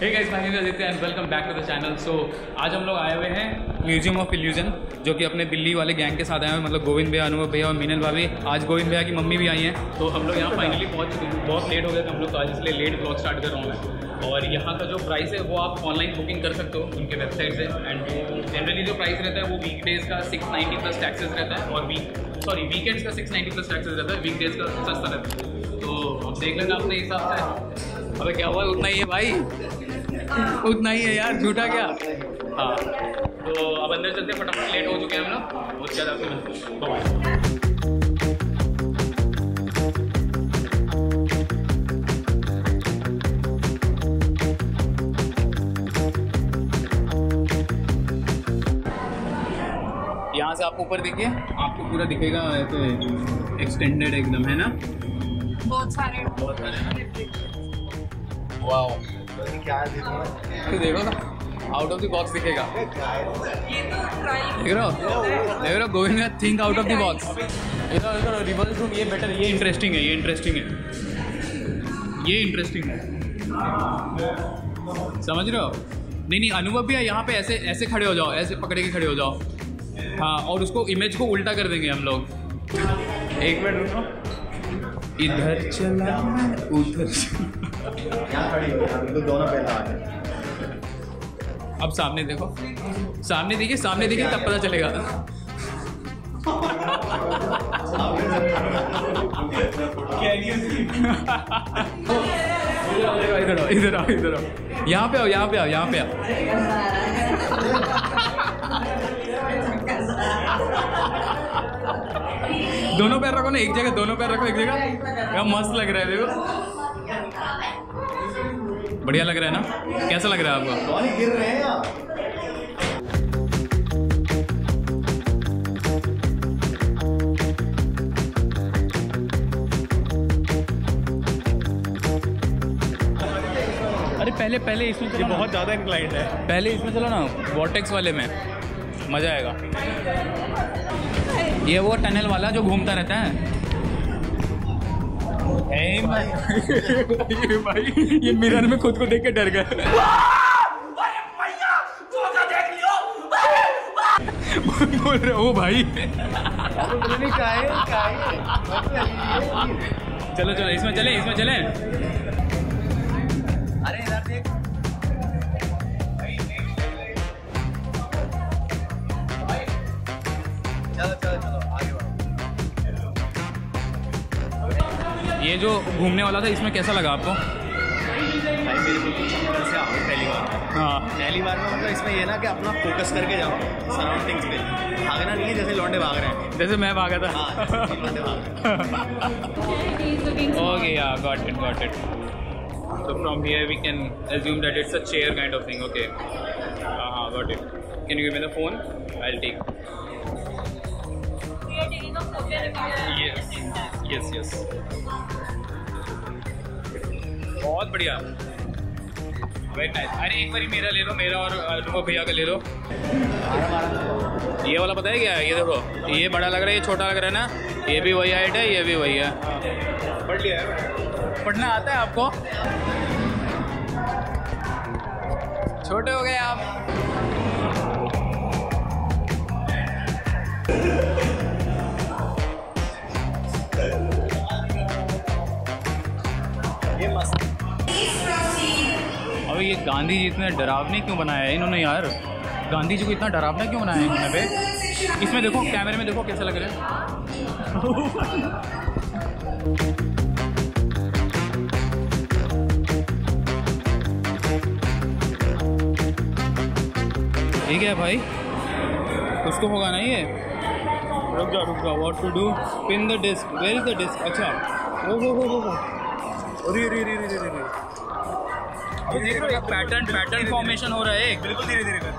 Hey guys my name is Aditya and welcome back to the channel so आज हम लोग आए हुए हैं म्यूज़ियम ऑफ़ इल्यूजन जो कि अपने दिल्ली वाले गैंग के साथ आए हैं मतलब गोविंद भैया अनुभव भैया और मीनल भाभी। आज गोविंद भैया की मम्मी भी आई हैं। तो हम लोग यहाँ फाइनली पहुँच चुके हैं। बहुत लेट हो गया था हम लोग तो आज इसलिए लेट ब्लॉग स्टार्ट कर रहा हूँ मैं। और यहाँ का जो प्राइस है, वो आप ऑनलाइन बुकिंग कर सकते हो उनके वेबसाइट से। एंड जनरली जो प्राइस रहता है, वो वीक डेज़ का सिक्स नाइन्टी प्लस टैक्सेस रहता है और वीक सॉरी वीकेंड्स का सिक्स नाइन्टी प्लस टैक्सेस रहता है वीक डेज़ का सस्ता रहता है। तो देख लेना अपने हिसाब से। अबे क्या हुआ? उतना ही है भाई। उतना ही है यार झूठा क्या? हाँ। तो अब अंदर चलते फटाफट लेट हो चुके हैं हम लोग। उसके बाद आपसे मिलते हैं। यहाँ से आप ऊपर देखिए आपको पूरा दिखेगा तो एक्सटेंडेड एकदम है ना? बहुत सारे बहुत सारे ना? तो देखो ना आउट ऑफ़ द बॉक्स दिखेगा। तो देख रहे हो? देख रहे हो, Govind think out of the box reverse room ये बेटर ये इंटरेस्टिंग है, ये इंटरेस्टिंग है। ये इंटरेस्टिंग है। समझ रहे हो? नहीं नहीं, अनुभव भी है, यहाँ पे ऐसे ऐसे खड़े हो जाओ, ऐसे पकड़े के खड़े हो जाओ। हाँ और उसको इमेज को उल्टा कर देंगे हम लोग। एक मिनट रुको। इधर चला मैं उधर हो दोनों पहला आ गए अब सामने देखो। सामने देखिए सामने देखिए तब पता चलेगा। इधर आओ इधर आओ इधर आओ। यहाँ पे आओ यहाँ पे आओ यहाँ पे आओ। दोनों पैर रखो ना एक जगह दोनों पैर रखो एक जगह। क्या मस्त लग रहा है देखो। बढ़िया लग रहा है ना? कैसा लग रहा है आपको? गिर रहे हैं अरे पहले पहले इसमें चलो बहुत ज़्यादा इंक्लाइंड है। पहले इसमें चलो ना वॉटेक्स वाले में। मज़ा आएगा। ये वो टनल वाला जो घूमता रहता है। ए भाई ये भाई ये मिरर में खुद को देख के डर गए। बोल रहे भाई क्या है क्या है चलो चलो इसमें चले इसमें चले। अरे इधर देख। ये जो घूमने वाला था इसमें कैसा लगा आपको? पहली बार हाँ। पहली बार में मतलब इसमें ये ना कि अपना फोकस करके जाओ सराउंडिंग्स पे। भागना नहीं जैसे लौंडे भाग रहे हैं। जैसे मैं भागा था। ओके या got it got it so from here we can assume that it's a chair kind of thing okay हाँ got it can you me the phone I will take Yes, yes. बहुत बढ़िया। Very nice अरे एक बारी मेरा ले लो मेरा और अनुभव भैया का ले लो। ये वाला पता है क्या ये देखो ये बड़ा लग रहा है ये छोटा लग रहा है ना? ये भी वही हाइट है ये भी वही है। पढ़ लिया है। पढ़ना आता है आपको? छोटे हो गए आप। ये गांधी जी इतने डरावने क्यों बनाया है? इन्होंने यार गांधी जी को इतना डरावना क्यों बनाया है इन्होंने बे इसमें देखो, कैमरे में देखो कैसा लग रहा है। ठीक है भाई। तो होगा ना ये। रुक जाओ रुक जाओ what to do pin the disk where is the disk अच्छा ओ हो हो हो अरे रे रे रे रे रे ये देख रहे हो पैटर्न पैटर्न फॉर्मेशन हो रहा है एक। बिल्कुल धीरे धीरे कर।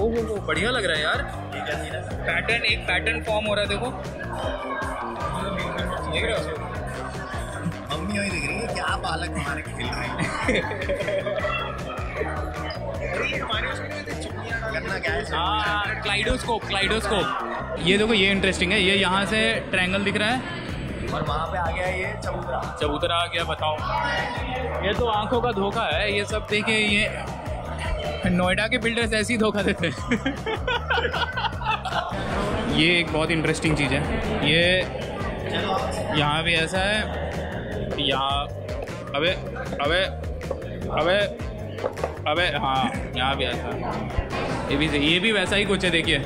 ओ हो बढ़िया लग रहा है यार। पैटर्न एक पैटर्न फॉर्म हो रहा है देखो। देख रहे हो? मम्मी वही देख रही है क्या बालक हमारे खेल रहे हैं। है। हाँ क्लाइडोस्कोप क्लाइडोस्कोप। ये देखो ये इंटरेस्टिंग है। ये यहाँ से ट्रायंगल दिख रहा है। और वहाँ पे आ गया ये चबूतरा। चबूतरा आ गया, बताओ। ये तो आँखों का धोखा है, ये सब देखिए ये नोएडा के बिल्डर्स ऐसे ही धोखा देते हैं। ये एक बहुत इंटरेस्टिंग चीज़ है। ये यहाँ भी ऐसा है, यहाँ, अबे अबे अबे अबे हाँ यहाँ भी ऐसा है। ये भी ये भी वैसा ही कुछ है, देखिए।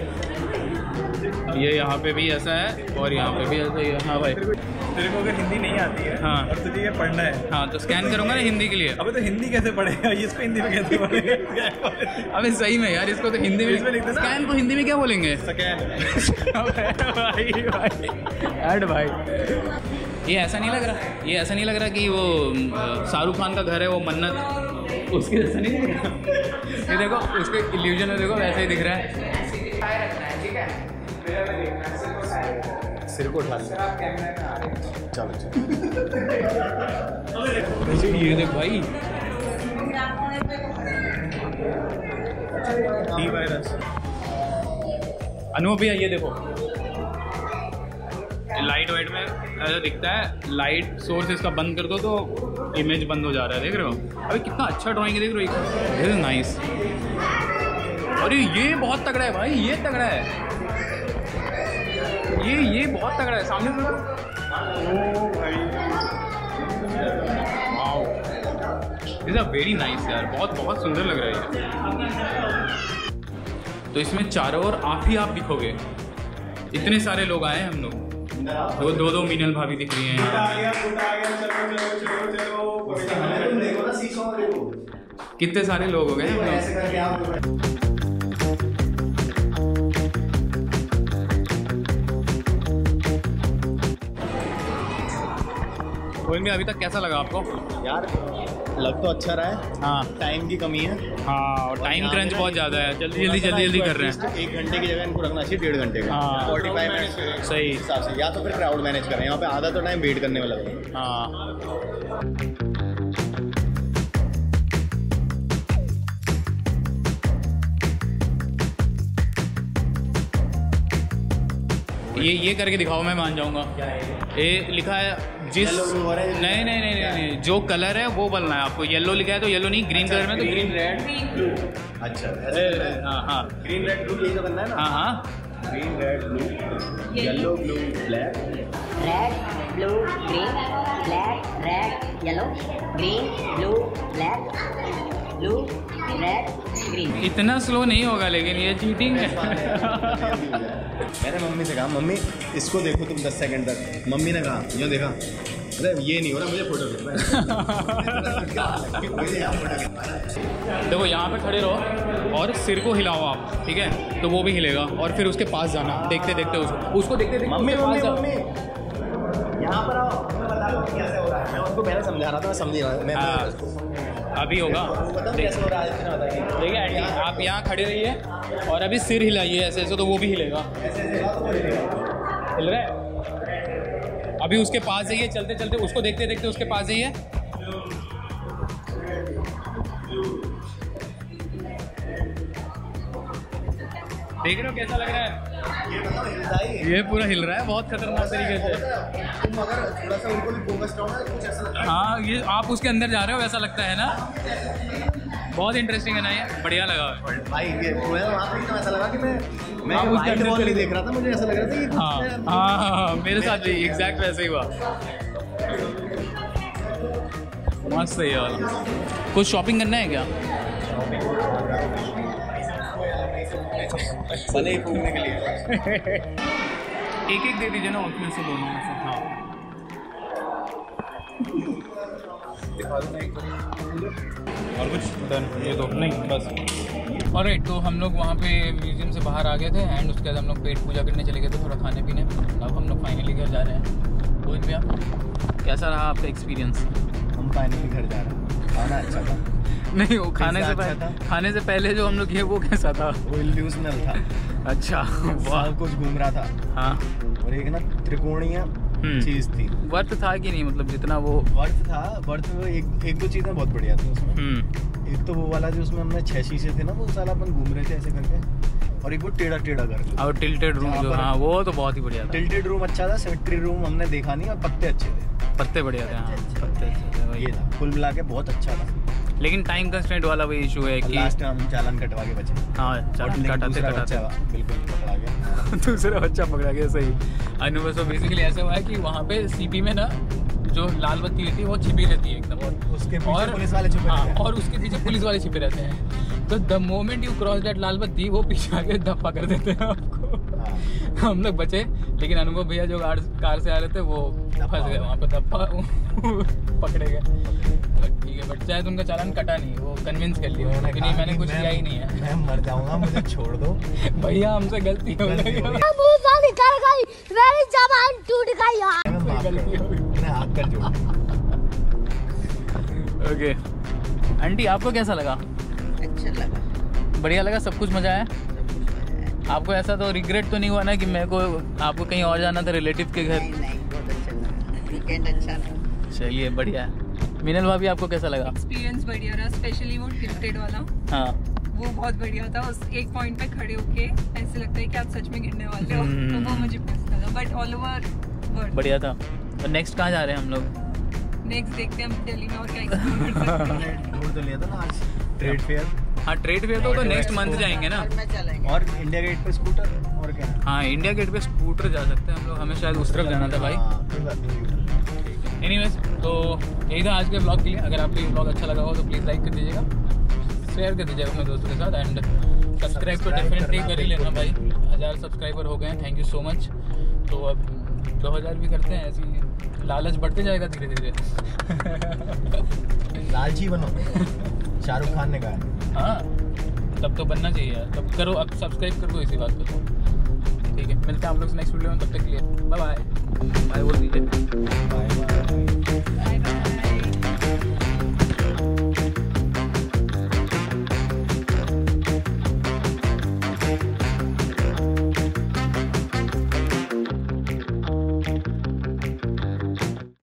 ये यहाँ पे भी ऐसा है और यहाँ पे भी ऐसा ही है। हाँ भाई। तेरे को अगर हिंदी नहीं आती है हाँ। और तुझे ये पढ़ना है हाँ तो स्कैन करूँगा ना हिंदी के लिए। अबे तो हिंदी कैसे पढ़ेगा ये इसको हिंदी में कैसे पढ़ेगा अबे सही में यार इसको तो हिंदी में। स्कैन को हिंदी में क्या बोलेंगे? स्कैन भाई भाई। ऐड भाई। ये ऐसा नहीं लग रहा ये ऐसा नहीं लग रहा कि वो शाहरुख खान का घर है वो मन्नत उसके जैसा नहीं दिख रहा। ये देखो उसके इल्यूजन है देखो वैसे ही दिख रहा है। सिर को उठा लिया चलो चलो। ये देख भाई। The virus. अनुभव भैया ये देखो। लाइट वाइट में ऐसा दिखता है लाइट सोर्स इसका बंद कर दो तो इमेज बंद हो जा रहा है देख रहे हो? अभी कितना अच्छा ड्राइंग है देख रहे हो? इज़ नाइस अरे ये बहुत तगड़ा है भाई ये तगड़ा है। ये ये बहुत तगड़ा है, सामने से wow this are very nice यार, बहुत बहुत सुंदर लग रहा है तो इसमें चारों ओर आप ही आप दिखोगे। इतने सारे लोग आए हैं हम लोग। दो दो दो मीनल भाभी दिख रही हैं। कितने सारे लोग हो गए हम लोग? कोई अभी तक कैसा लगा आपको? यार लग तो अच्छा रहा है। हाँ। टाइम की कमी है। हाँ और टाइम क्रंच बहुत ज़्यादा है। जल्दी जल्दी जल्दी जल्दी कर रहे हैं। एक घंटे की जगह इनको रखना चाहिए डेढ़ घंटे का। हाँ। फोर्टी फाइव मिनट सही। हिसाब से। या तो फिर क्राउड मैनेज करें। यहाँ पे आधा तो टाइम वेट करने में लग। रहा हाँ। ये ये करके दिखाओ मैं मान जाऊँगा। ये लिखा है जिस नहीं नहीं नहीं नहीं नहीं जो कलर है वो बोलना है आपको। येलो लिखा है तो येलो नहीं ग्रीन कलर में तो ग्रीन रेड ब्लू अच्छा हाँ। हाँ ग्रीन रेड ब्लू यही तो ब्लैक है ना? हाँ हाँ। Green red blue yellow blue black red blue, green black red yellow, green, blue, black, blue, red, green. इतना स्लो नहीं होगा लेकिन ये चीटिंग है। मैंने मम्मी से कहा मम्मी इसको देखो तुम 10 सेकंड तक. मम्मी ने कहा यो देखा। अरे ये नहीं हो रहा मुझे फ़ोटो देखो यहाँ पे खड़े रहो और सिर को हिलाओ आप ठीक है? तो वो भी हिलेगा और फिर उसके पास जाना देखते देखते उसको उसको देखते देखते मम्मी मम्मी मम्मी। यहाँ पर आओ मैं बता रहा कैसे हो रहा है। मैं उसको पहले समझा रहा था मैं समझ रहा मैं हाँ, अभी होगा। ठीक है आंटी आप यहाँ खड़े रहिए और अभी सिर हिलाइए ऐसे ऐसे तो वो भी हिलेगा। हिल रहा है? अभी उसके पास जाइए चलते चलते उसको देखते देखते उसके पास जाइए। देख रहे हो कैसा लग रहा है? ही ये पूरा हिल रहा है बहुत खतरनाक तरीके से। तुम थोड़ा सा उनको भी फोकस करो कुछ ऐसा लगता है। हाँ ये आप उसके अंदर जा रहे हो वैसा लगता है ना? बहुत इंटरेस्टिंग है ना ये। बढ़िया लगा। भाई ये मैं वहाँ पे ऐसा लगा कि मैं मैं उसके वाइट अंदर बॉल नहीं देख रहा था मुझे ऐसा लग रहा था कि हाँ हाँ हाँ, मेरे साथ भी एग्जैक्ट वैसे ही हुआ। मस्त है ये वाला। कुछ शॉपिंग करना है क्या? भले ही के लिए। एक एक दे दीजिए ना उसमें से दोनों में से। हाँ। और कुछ ये दो नहीं बस। और तो हम लोग वहाँ पे म्यूज़ियम से बाहर आ गए थे एंड उसके बाद हम लोग पेट पूजा करने चले गए थे थोड़ा खाने पीने। अब हम लोग फाइनली घर जा रहे हैं। रोहित भैया कैसा रहा आपका एक्सपीरियंस हम फाइनली घर जा रहे हैं। खाना अच्छा था। नहीं वो खाने से अच्छा पहले खाने से पहले जो हम लोग किए वो कैसा था? वो इल्यूजनल था। अच्छा वाह कुछ घूम रहा था। हाँ। और एक ना त्रिकोणीय। चीज़ थी। वर्थ था कि नहीं? मतलब जितना वो वर्थ था वर्थ एक एक दो चीज़ें बहुत बढ़िया थी उसमें। हम्म। एक तो वो वाला जो उसमें हमने छह शीशे थे ना वो साला अपन घूम रहे थे ऐसे करके और एक वो टेढ़ा टेढ़ा कर और टिल्टेड रूम जो हाँ वो तो बहुत ही बढ़िया था। टिल्टेड रूम अच्छा था सिमेट्री रूम हमने देखा नहीं और पत्ते अच्छे थे। पत्ते बढ़िया थे हाँ पत्ते अच्छे थे। ये था कुल मिला के बहुत अच्छा था। लेकिन टाइम कंस्टेंट वाला वही इशू है कि लास्ट में हम चालान कटवा के बचे। हाँ और चालान काटाते काटाते। बिल्कुल पकड़ा गया। दूसरा बच्चा पकड़ा गया सही। अनुभव सो बेसिकली ऐसा हुआ है कि वहाँ पे सीपी में ना जो लाल बत्ती होती है वो छिपी रहती है एकदम। और उसके पीछे पुलिस वाले छुपे हाँ, और उसके पीछे पुलिस वाले छिपे रहते हैं। तो the moment you cross that लाल बत्ती वो पीछे आके धप्पा कर देते हैं आपको। हाँ। हम लोग बचे लेकिन अनुभव भैया जो कार कार से आ रहे थे वो फंस गए वहाँ पे धप्पा पकड़े गए। है बट शायद उनका चालान कटा नहीं वो कन्विंस कर लिया उन्होंने कि नहीं मैंने कुछ किया ही नहीं है। मैं मर जाऊँगा मुझे छोड़ दो। भैया हमसे गलती हो गई। निकल गई मेरी जबान टूट गई यार मैं माफ़ कर गलती हो गई। मैंने हाथ कर जोड़ा। ओके आंटी आपको कैसा लगा? अच्छा लगा। बढ़िया लगा? सब कुछ मज़ा आया? आपको ऐसा तो रिग्रेट तो नहीं हुआ ना कि मेरे को आपको कहीं और जाना था रिलेटिव के घर? नहीं नहीं बहुत अच्छा लगा। वीकेंड अच्छा लगा चलिए बढ़िया। मीनल भाभी आपको कैसा लगा? एक्सपीरियंस बढ़िया रहा स्पेशली वो टिल्टेड वाला। हाँ। वो बहुत बढ़िया था उस एक पॉइंट पे खड़े होके ऐसे लगता है कि आप सच में गिरने वाले हो हम्म। तो वो मुझे पसंद लगा बट ऑल ओवर बढ़िया था। और नेक्स्ट कहाँ जा रहे हैं हम लोग? नेक्स्ट देखते हैं हम दिल्ली में और क्या एक्सप्लोर हैं। तो लिया था ना आज ट्रेड फेयर हाँ ट्रेड फेयर तो, तो नेक्स्ट मंथ जाएँगे ना। और इंडिया गेट पे स्कूटर और क्या? हाँ इंडिया गेट पे स्कूटर जा सकते हैं हम लोग हमें शायद उस तरफ़ जाना था भाई। हाँ, एनीवेज तो यही था आज के ब्लॉग के लिए। अगर आपको ये ब्लॉग अच्छा लगा हो तो प्लीज़ लाइक कर दीजिएगा। शेयर कर दीजिएगा अपने दोस्तों के साथ एंड सब्सक्राइब तो डेफिनेटली कर ही लेना भाई। हज़ार सब्सक्राइबर हो गए हैं थैंक यू सो मच तो अब दो हज़ार भी करते हैं ऐसी लालच बढ़ते जाएगा धीरे धीरे। लालची बनो। शाहरुख खान ने कहा हाँ। तब तो बनना चाहिए यार। तब करो अब सब्सक्राइब कर दो इसी बात को तो। ठीक है मिलते हैं हम लोग नेक्स्ट वीडियो में तब तक के लिए। बाय बाय बाय बोल दीजिए। Bye bye bye bye